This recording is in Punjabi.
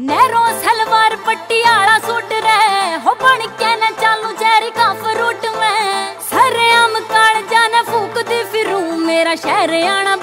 ਨਹਿਰੋਂ ਸਲਵਾਰ ਪੱਟਿਆਲਾ ਸੂਟ ਰਹਿ ਹੋ। ਬਣ ਕੇ ਨਾ ਚਾਲੂ ਚੈਰੀ ਕਾਫ ਰੂਟ ਮੈਂ। ਸਰੇਆਮ ਕਾਲ ਜਾਣਾ ਫੂਕਦੀ ਫਿਰੂ। ਮੇਰਾ ਸ਼ਹਿਰ ਆਣਾ